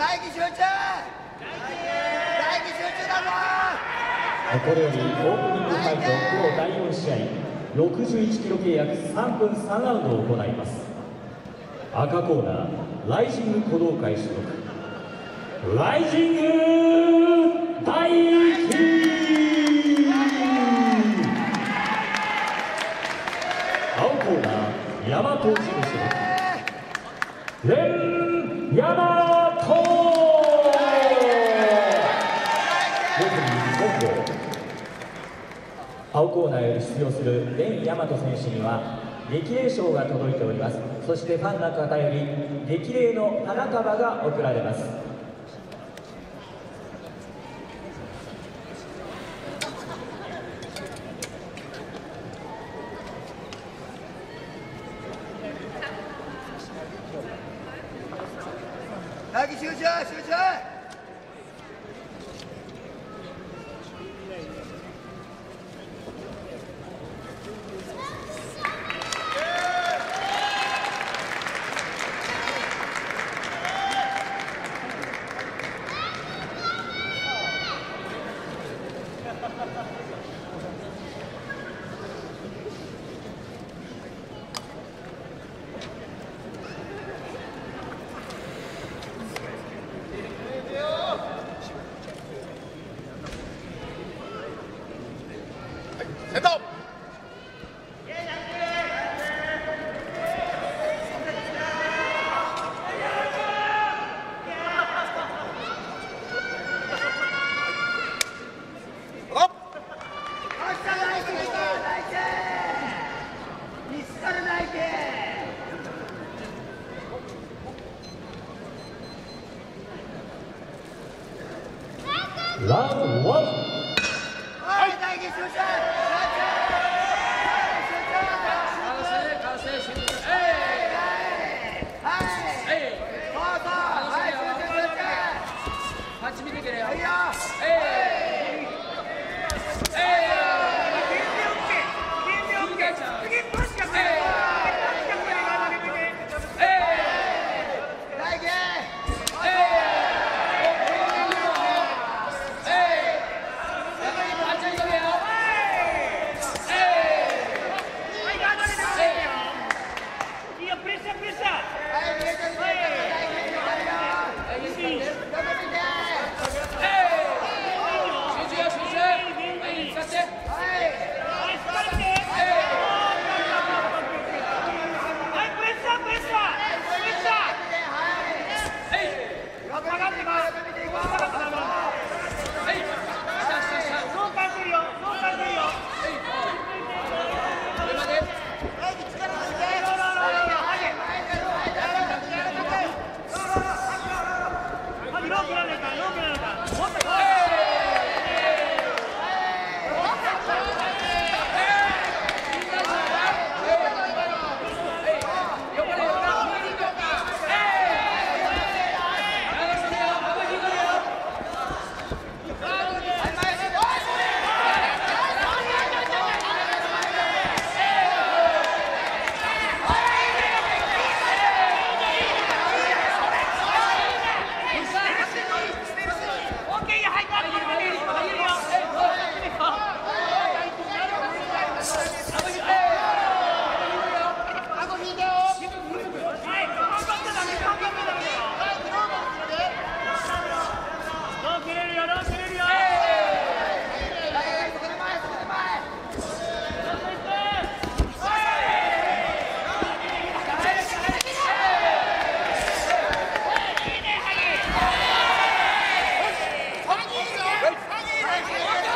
大義集中大義集中だぞこれよりオープニングファイトプロ第4試合61キロ契約3分3ラウンドを行います。赤コーナーライジング鼓動会所属。ライジング大輝。青コーナー大和事務所。コーナーより出場する連大和選手には激励賞が届いております。そしてファンの方より激励の花束が贈られます。大義集中集中 right?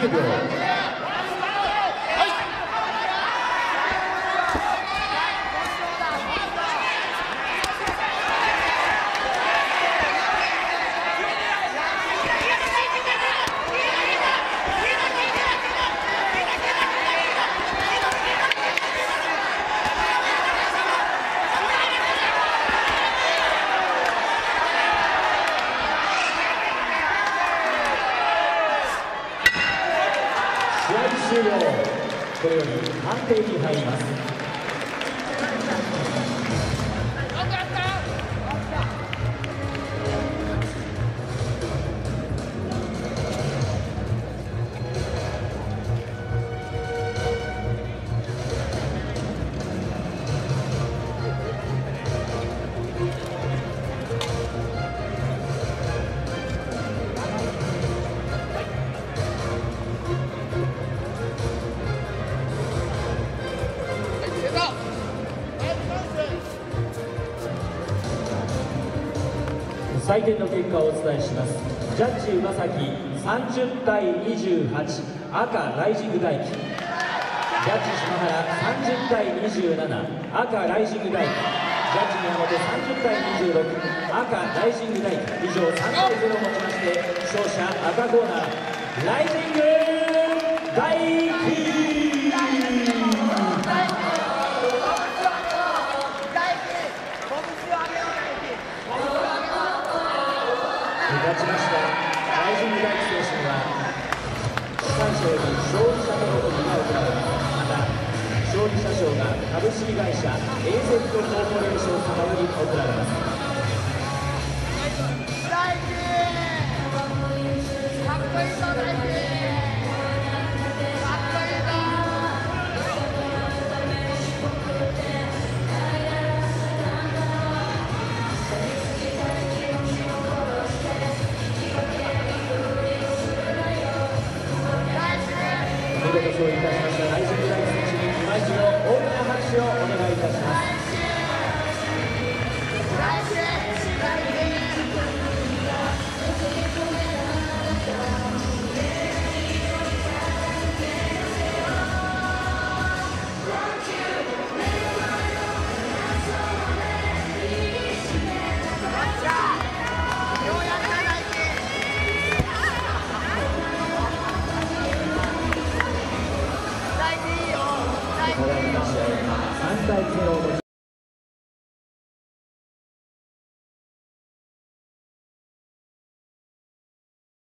Chicago. 試合終了これより判定に入ります。採点の結果をお伝えします。ジャッジ馬崎30対28赤ライジング大輝。ジャッジ島原30対27赤ライジング大輝。ジャッジ宮本30対26赤ライジング大輝。以上3対0をもちまして勝者赤コーナー。ライジング大輝。賞が株式会社エージェントコーポレーション様より贈られます。